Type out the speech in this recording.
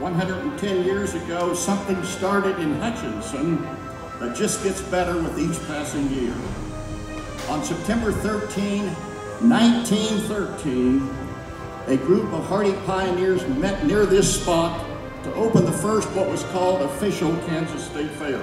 110 years ago, something started in Hutchinson that just gets better with each passing year. On September 13, 1913, a group of hardy pioneers met near this spot to open the first what was called official Kansas State Fair.